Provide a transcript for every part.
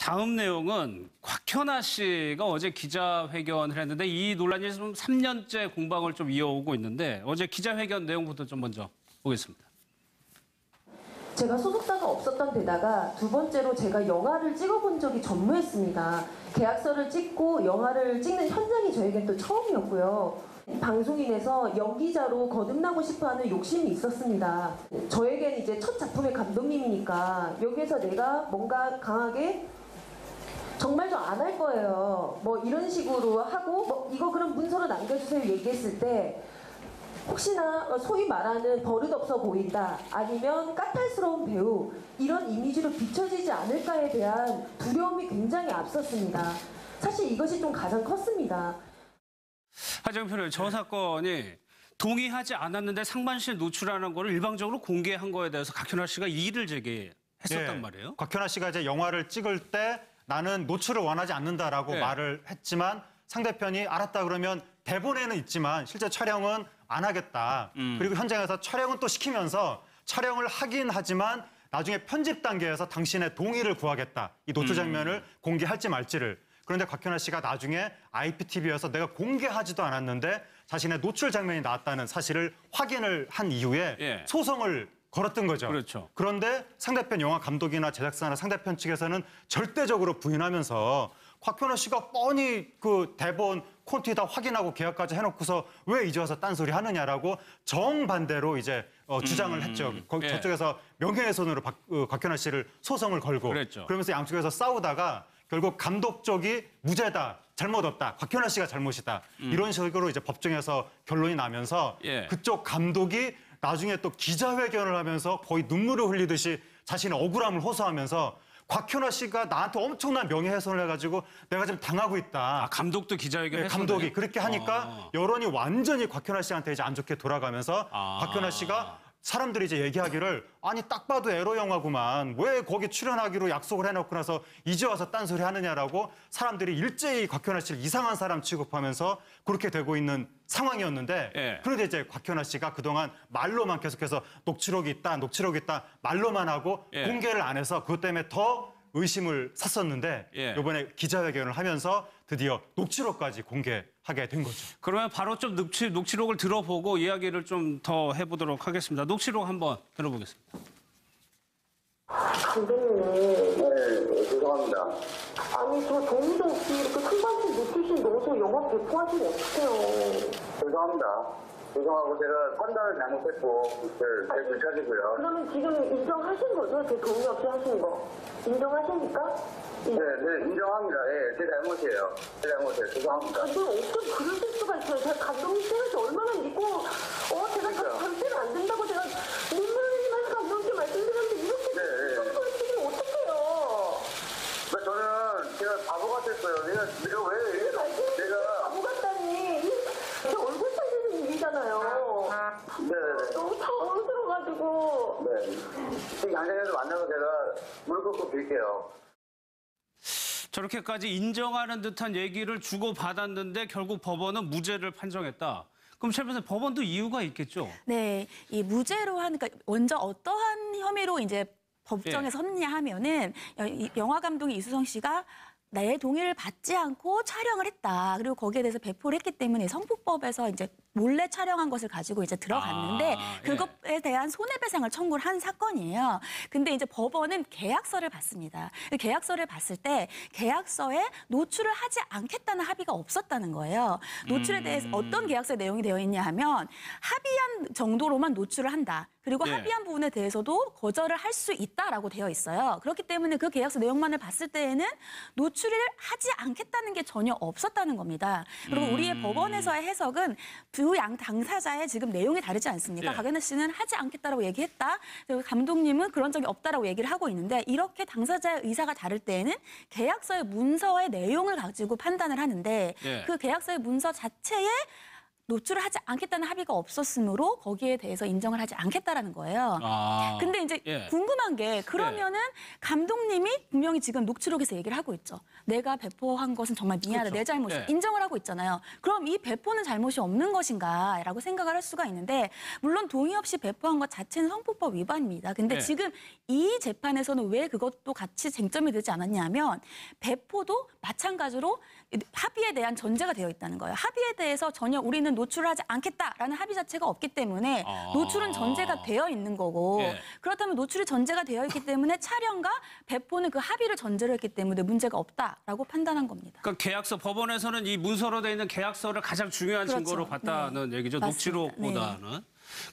다음 내용은 곽현아 씨가 어제 기자회견을 했는데 이 논란이 좀 3년째 공방을 좀 이어오고 있는데 어제 기자회견 내용부터 좀 먼저 보겠습니다. 제가 소속사가 없었던 데다가 두 번째로 제가 영화를 찍어본 적이 전무했습니다. 계약서를 찍고 영화를 찍는 현장이 저에겐 또 처음이었고요. 방송인에서 연기자로 거듭나고 싶어하는 욕심이 있었습니다. 저에겐 이제 첫 작품의 감독님이니까 여기에서 내가 뭔가 강하게 정말 저안할 거예요. 뭐 이런 식으로 하고 뭐 이거 그럼 문서로 남겨주세요 얘기했을 때 혹시나 어, 소위 말하는 버릇없어 보인다 아니면 까탈스러운 배우 이런 이미지로 비춰지지 않을까에 대한 두려움이 굉장히 앞섰습니다. 사실 이것이 좀 가장 컸습니다. 하정 표현 저 사건이 동의하지 않았는데 상반신 노출하는 거를 일방적으로 공개한 거에 대해서 각현아 씨가 이의를 제기했었단 예. 말이에요. 곽현아 씨가 이제 영화를 찍을 때 나는 노출을 원하지 않는다라고 네. 말을 했지만 상대편이 알았다 그러면 대본에는 있지만 실제 촬영은 안 하겠다. 음. 그리고 현장에서 촬영은 또 시키면서 촬영을 하긴 하지만 나중에 편집 단계에서 당신의 동의를 구하겠다. 이 노출 장면을 공개할지 말지를. 그런데 곽현아 씨가 나중에 IPTV에서 내가 공개하지도 않았는데 자신의 노출 장면이 나왔다는 사실을 확인을 한 이후에 예. 소송을 걸었던 거죠. 그렇죠. 그런데 상대편 영화 감독이나 제작사나 상대편 측에서는 절대적으로 부인하면서 곽현아 씨가 뻔히 그 대본 콘티 다 확인하고 계약까지 해놓고서 왜 이제 와서 딴소리 하느냐라고 정반대로 이제 어, 주장을 했죠. 거- 예. 저쪽에서 명예훼손으로 박- 어, 곽현아 씨를 소송을 걸고 그랬죠. 그러면서 양쪽에서 싸우다가 결국 감독 쪽이 무죄다. 잘못 없다. 곽현아 씨가 잘못이다. 이런 식으로 이제 법정에서 결론이 나면서 음. 예. 그쪽 감독이 나중에 또 기자회견을 하면서 거의 눈물을 흘리듯이 자신의 억울함을 호소하면서 곽현아 씨가 나한테 엄청난 명예훼손을 해가지고 내가 지금 당하고 있다. 아, 감독도 기자회견 네. 감독이 그렇게 하니까 아. 여론이 완전히 곽현아 씨한테 이제 안 좋게 돌아가면서 아. 곽현아 씨가 사람들이 이제 얘기하기를 아니 딱 봐도 에로 영화구만 왜 거기 출연하기로 약속을 해놓고 나서 이제 와서 딴소리 하느냐라고 사람들이 일제히 곽현아 씨를 이상한 사람 취급하면서 그렇게 되고 있는 상황이었는데 예. 그런데 이제 곽현아 씨가 그동안 말로만 계속해서 녹취록이 있다 녹취록이 있다 말로만 하고 예. 공개를 안 해서 그것 때문에 더 의심을 샀었는데 예. 이번에 기자회견을 하면서 드디어 녹취록까지 공개 하게 된 거죠. 그러면 바로 좀 녹취, 녹취록을 들어보고 이야기를 좀 더 해보도록 하겠습니다. 녹취록 한번 들어보겠습니다. 감독님, 네, 죄송합니다. 아니 저 동의도 없이 이렇게 큰 관심 놓치신 넣어서 영화 배포하시면 어떡해요. 죄송합니다. 죄송하고 제가 판단을 잘못했고 제, 제 불찰이고요. 그러면 지금 인정하신 거죠? 제 동의 없이 하신 거. 인정하십니까? 네, 네, 인정합니다. 예, 제 잘못이에요. 제 잘못이에요. 죄송합니다. 아니, 어떻게 그러실 수가 있어요? 제가 감독님 생각을 얼마나 믿고, 어, 제가 그러니까요. 절대로 안 된다고 제가 눈물 흘리면서 감독님께 말씀드렸는데 이렇게 네, 네. 치면 어떡해요? 그러니까 저는 제가 바보 같았어요. 내가, 내가 왜, 제 말씀을 내가, 바보 같다니. 제 얼굴 살리는 일이잖아요. 네네네. 너무 당황스러워가지고. 네. 지금 양장에서 만나서 제가 무릎 꿇고 빌게요. 저렇게까지 인정하는 듯한 얘기를 주고받았는데 결국 법원은 무죄를 판정했다. 그럼 최 변호사 법원도 이유가 있겠죠? 네, 이 무죄로 하는 그러니까 먼저 어떠한 혐의로 이제 법정에 예. 섰냐 하면은 여- 이 영화 감독 이수성 씨가 내 동의를 받지 않고 촬영을 했다. 그리고 거기에 대해서 배포를 했기 때문에 성폭법에서 이제 몰래 촬영한 것을 가지고 이제 들어갔는데 아, 예. 그것에 대한 손해배상을 청구를 한 사건이에요. 근데 이제 법원은 계약서를 받습니다. 그 계약서를 봤을 때 계약서에 노출을 하지 않겠다는 합의가 없었다는 거예요. 노출에 대해서 음. 어떤 계약서에 내용이 되어 있냐 하면 합의한 정도로만 노출을 한다. 그리고 예. 합의한 부분에 대해서도 거절을 할 수 있다라고 되어 있어요. 그렇기 때문에 그 계약서 내용만을 봤을 때에는 노출을 하지 않겠다는 게 전혀 없었다는 겁니다. 그리고 음. 우리의 법원에서의 해석은 두 양 당사자의 지금 내용이 다르지 않습니까? 예. 박연아 씨는 하지 않겠다라고 얘기했다. 감독님은 그런 적이 없다라고 얘기를 하고 있는데 이렇게 당사자의 의사가 다를 때에는 계약서의 문서의 내용을 가지고 판단을 하는데 예. 그 계약서의 문서 자체에 노출을 하지 않겠다는 합의가 없었으므로 거기에 대해서 인정을 하지 않겠다라는 거예요. 아. 근데 이제 예. 궁금한 게 그러면은 감독님이 분명히 지금 녹취록에서 얘기를 하고 있죠. 내가 배포한 것은 정말 미안하다. 그렇죠. 내 잘못이다. 예. 인정을 하고 있잖아요. 그럼 이 배포는 잘못이 없는 것인가라고 생각을 할 수가 있는데 물론 동의 없이 배포한 것 자체는 성폭법 위반입니다. 근데 예. 지금 이 재판에서는 왜 그것도 같이 쟁점이 되지 않았냐면 배포도 마찬가지로 합의에 대한 전제가 되어 있다는 거예요. 합의에 대해서 전혀 우리는 노출을 하지 않겠다라는 합의 자체가 없기 때문에 아. 노출은 전제가 되어 있는 거고 예. 그렇다면 노출이 전제가 되어 있기 때문에 촬영과 배포는 그 합의를 전제로 했기 때문에 문제가 없다라고 판단한 겁니다. 그러니까 계약서 법원에서는 이 문서로 돼 있는 계약서를 가장 중요한 그렇죠. 증거로 봤다는 네. 얘기죠. 맞습니다. 녹취록보다는.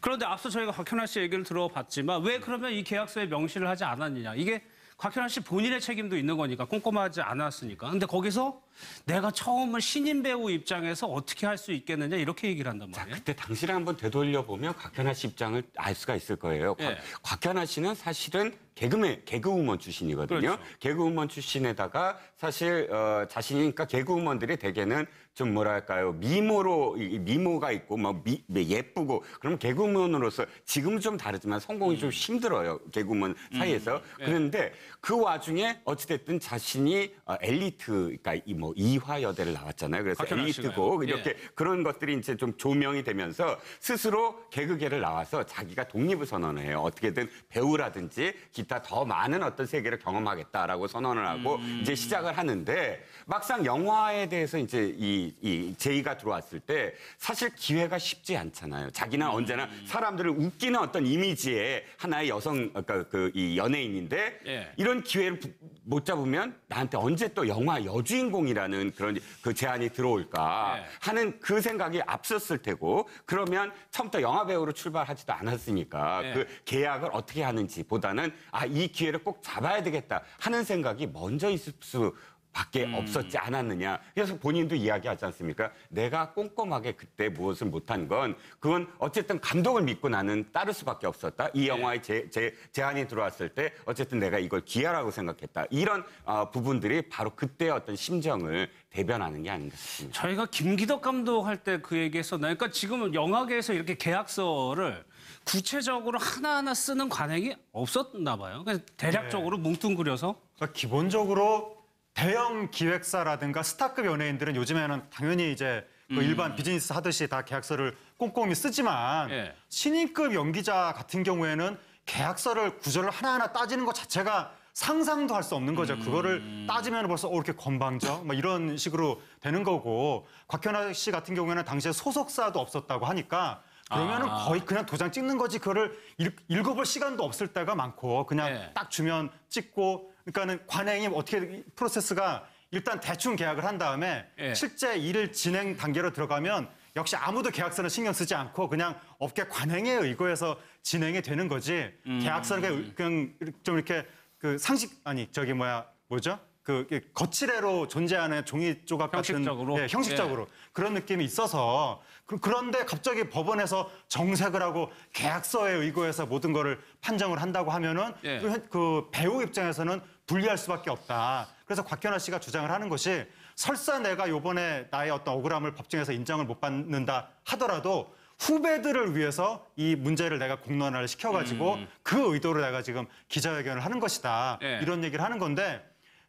그런데 앞서 저희가 곽현아 씨 얘기를 들어봤지만 왜 그러면 이 계약서에 명시를 하지 않았느냐. 이게 곽현아 씨 본인의 책임도 있는 거니까 꼼꼼하지 않았으니까. 근데 거기서 내가 처음은 신인 배우 입장에서 어떻게 할 수 있겠느냐 이렇게 얘기를 한단 자, 말이에요. 그때 당시를 한번 되돌려 보면 곽현아 씨 입장을 알 수가 있을 거예요. 곽- 예. 곽현아 씨는 사실은 개그맨, 개그우먼 출신이거든요. 그렇죠. 개그우먼 출신에다가 사실 어, 자신이 그러니까 개그우먼들이 대개는 좀 뭐랄까요 미모로 미모가 있고 뭐 미- 예쁘고 그럼 개그우먼으로서 지금은 좀 다르지만 성공이 음. 좀 힘들어요 개그우먼 사이에서 예. 그런데 그 와중에 어찌됐든 자신이 어, 엘리트 그러니까 이 뭐 이화 여대를 나왔잖아요. 그래서. 엘리트고 예. 이렇게 그런 것들이 이제 좀 조명이 되면서 스스로 개그계를 나와서 자기가 독립을 선언을 해요. 어떻게든 배우라든지 기타 더 많은 어떤 세계를 경험하겠다라고 선언을 하고 음. 이제 시작을 하는데 막상 영화에 대해서 이제 이, 이 제의가 들어왔을 때 사실 기회가 쉽지 않잖아요. 자기는 언제나 음. 사람들을 웃기는 어떤 이미지의 하나의 여성 그러니까 그 이 연예인인데 예. 이런 기회를 부- 못 잡으면 나한테 언제 또 영화 여주인공이라는 그런 그 제안이 들어올까 예. 하는 그 생각이 앞섰을 테고 그러면 처음부터 영화 배우로 출발하지도 않았으니까 예. 그 계약을 어떻게 하는지 보다는 아 이 기회를 꼭 잡아야 되겠다 하는 생각이 먼저 있을 수 밖에 음. 없었지 않았느냐. 그래서 본인도 이야기하지 않습니까? 내가 꼼꼼하게 그때 무엇을 못한 건 그건 어쨌든 감독을 믿고 나는 따를 수밖에 없었다. 이 영화에 제, 제, 제안이 들어왔을 때 어쨌든 내가 이걸 기여라고 생각했다. 이런 어, 부분들이 바로 그때의 어떤 심정을 대변하는 게 아닌가 싶습니다. 저희가 김기덕 감독 할 때 그 얘기했었나요? 그러니까 지금 영화계에서 이렇게 계약서를 구체적으로 하나하나 쓰는 관행이 없었나 봐요. 그래서 대략적으로 뭉뚱그려서 그러니까 기본적으로 대형 기획사라든가 스타급 연예인들은 요즘에는 당연히 이제 그 일반 비즈니스 하듯이 다 계약서를 꼼꼼히 쓰지만 예. 신인급 연기자 같은 경우에는 계약서를 구절을 하나하나 따지는 것 자체가 상상도 할 수 없는 거죠. 그거를 따지면 벌써 어, 이렇게 건방져? 뭐 이런 식으로 되는 거고 곽현아 씨 같은 경우에는 당시에 소속사도 없었다고 하니까 그러면은 아. 거의 그냥 도장 찍는 거지 그거를 읽, 읽어볼 시간도 없을 때가 많고 그냥 예. 딱 주면 찍고 그러니까는 관행이 어떻게 프로세스가 일단 대충 계약을 한 다음에 예. 실제 일 진행 단계로 들어가면 역시 아무도 계약서는 신경 쓰지 않고 그냥 업계 관행에 의거해서 진행이 되는 거지 음. 계약서는 그냥 좀 이렇게 그 상식 아니 저기 뭐야 뭐죠? 그 거칠애로 존재하는 종이 조각 같은 형식적으로? 예, 형식적으로 그런 느낌이 있어서 그, 그런데 갑자기 법원에서 정색을 하고 계약서에 의거해서 모든 거를 판정을 한다고 하면은 예. 그, 현- 그 배우 입장에서는 불리할 수밖에 없다. 그래서 곽현아 씨가 주장을 하는 것이 설사 내가 요번에 나의 어떤 억울함을 법정에서 인정을 못 받는다 하더라도 후배들을 위해서 이 문제를 내가 공론화를 시켜가지고 그 의도로 내가 지금 기자회견을 하는 것이다. 예. 이런 얘기를 하는 건데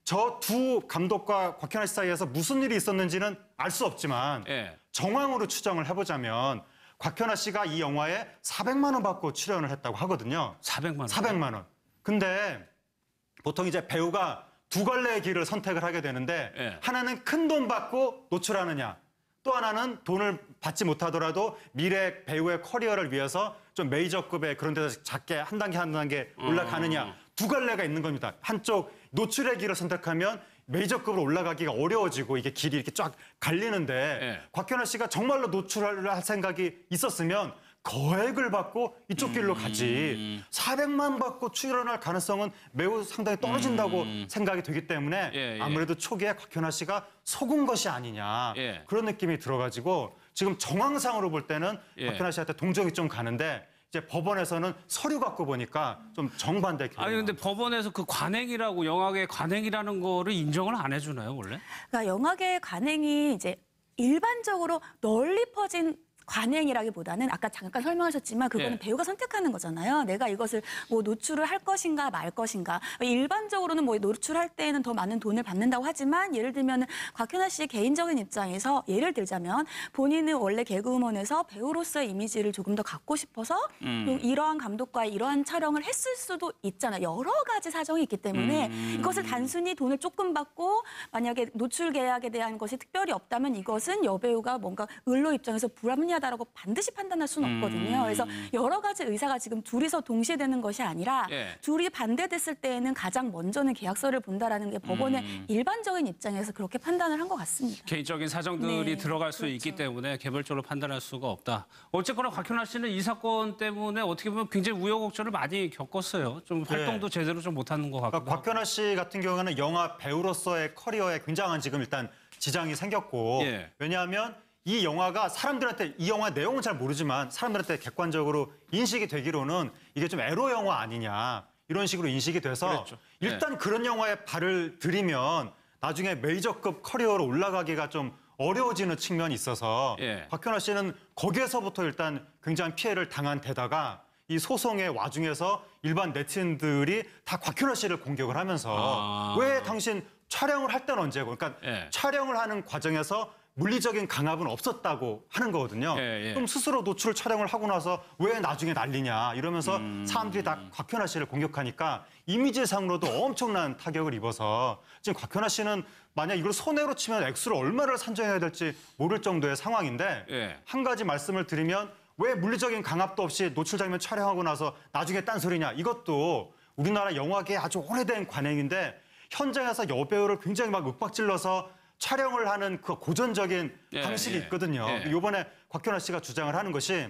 저도 감독과 곽현화 씨 사이에서 무슨 일이 있었는지는 알 수 없지만 예. 정황으로 추정을 해보자면 곽현화 씨가 이 영화에 400만 원 받고 출연을 했다고 하거든요. 400만 원. 400만 원. 근데 보통 이제 배우가 두 갈래의 길을 선택을 하게 되는데 예. 하나는 큰 돈 받고 노출하느냐. 또 하나는 돈을 받지 못하더라도 미래 배우의 커리어를 위해서 좀 메이저급의 그런 데서 작게 한 단계 한 단계 올라가느냐. 두 갈래가 있는 겁니다. 한쪽 노출의 길을 선택하면 메이저급으로 올라가기가 어려워지고 이게 길이 이렇게 쫙 갈리는데 예. 곽현아 씨가 정말로 노출을 할 생각이 있었으면 거액을 받고 이쪽 길로 가지 400만 받고 출연할 가능성은 매우 상당히 떨어진다고 생각이 되기 때문에 예, 예. 아무래도 초기에 곽현아 씨가 속은 것이 아니냐 예. 그런 느낌이 들어가지고 지금 정황상으로 볼 때는 예. 곽현아 씨한테 동정이 좀 가는데 이제 법원에서는 서류 갖고 보니까 좀 정반대 결론. 아니 근데 법원에서 그 관행이라고 영화계 관행이라는 거를 인정을 안 해주나요 원래? 그러니까 영화계 관행이 이제 일반적으로 널리 퍼진 관행이라기보다는 아까 잠깐 설명하셨지만 그거는 예. 배우가 선택하는 거잖아요. 내가 이것을 뭐 노출을 할 것인가 말 것인가. 일반적으로는 뭐 노출할 때에는 더 많은 돈을 받는다고 하지만 예를 들면 곽현아 씨의 개인적인 입장에서 예를 들자면 본인은 원래 개그우먼에서 배우로서의 이미지를 조금 더 갖고 싶어서 좀 이러한 감독과 이러한 촬영을 했을 수도 있잖아요. 여러 가지 사정이 있기 때문에 이것을 단순히 돈을 조금 받고 만약에 노출 계약에 대한 것이 특별히 없다면 이것은 여배우가 뭔가 을로 입장에서 불합리 하다라고 반드시 판단할 수는 없거든요. 그래서 여러 가지 의사가 지금 둘이서 동시에 되는 것이 아니라 예. 둘이 반대됐을 때에는 가장 먼저는 계약서를 본다라는 게 법원의 일반적인 입장에서 그렇게 판단을 한 것 같습니다. 개인적인 사정들이 네, 들어갈 수 있기 때문에 개별적으로 판단할 수가 없다. 어쨌거나 곽현아 씨는 이 사건 때문에 어떻게 보면 굉장히 우여곡절을 많이 겪었어요. 좀 활동도 제대로 좀 못하는 것 같고. 그러니까 곽현아 씨 같은 경우는 영화 배우로서의 커리어에 굉장한 지금 일단 지장이 생겼고 예. 왜냐하면 이 영화가 사람들한테 이 영화 내용은 잘 모르지만 사람들한테 객관적으로 인식이 되기로는 이게 좀 에로 영화 아니냐 이런 식으로 인식이 돼서 그랬죠. 예. 일단 그런 영화에 발을 들이면 나중에 메이저급 커리어로 올라가기가 좀 어려워지는 측면이 있어서 예. 박현아 씨는 거기에서부터 일단 굉장한 피해를 당한 데다가 이 소송의 와중에서 일반 네티즌들이 다 곽현아 씨를 공격을 하면서 아. 왜 당신 촬영을 할 때는 언제고 그러니까 예. 촬영을 하는 과정에서 물리적인 강압은 없었다고 하는 거거든요. 예, 예. 그럼 스스로 노출 촬영을 하고 나서 왜 나중에 난리냐 이러면서 음. 사람들이 다 곽현아 씨를 공격하니까 이미지상으로도 엄청난 타격을 입어서 지금 곽현아 씨는 만약 이걸 손해로 치면 액수를 얼마를 산정해야 될지 모를 정도의 상황인데 예. 한 가지 말씀을 드리면 왜 물리적인 강압도 없이 노출 장면 촬영하고 나서 나중에 딴소리냐 이것도 우리나라 영화계의 아주 오래된 관행인데 현장에서 여배우를 굉장히 막 윽박질러서 촬영을 하는 그 고전적인 예, 방식이 예. 있거든요. 예. 이번에 곽현아 씨가 주장을 하는 것이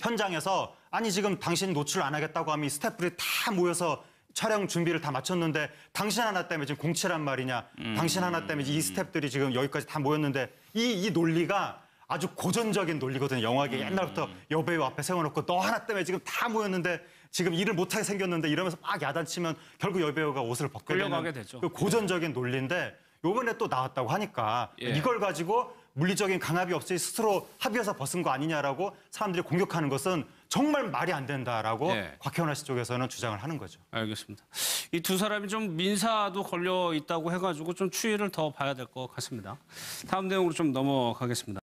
현장에서 아니 지금 당신 노출 안 하겠다고 하면 이 스태프들이 다 모여서 촬영 준비를 다 마쳤는데 당신 하나 때문에 지금 공치란 말이냐 당신 하나 때문에 이 스태프들이 지금 여기까지 다 모였는데 이, 이 논리가 아주 고전적인 논리거든요. 영화계 옛날부터 여배우 앞에 세워놓고 너 하나 때문에 지금 다 모였는데 지금 일을 못하게 생겼는데 이러면서 막 야단치면 결국 여배우가 옷을 벗게 되는 되죠. 그 고전적인 논리인데 요번에 또 나왔다고 하니까 예. 이걸 가지고 물리적인 강압이 없이 스스로 합의해서 벗은 거 아니냐라고 사람들이 공격하는 것은 정말 말이 안 된다라고 예. 곽현아 씨 쪽에서는 주장을 하는 거죠. 알겠습니다. 이 두 사람이 좀 민사도 걸려 있다고 해가지고 좀 추이를 더 봐야 될 것 같습니다. 다음 내용으로 좀 넘어가겠습니다.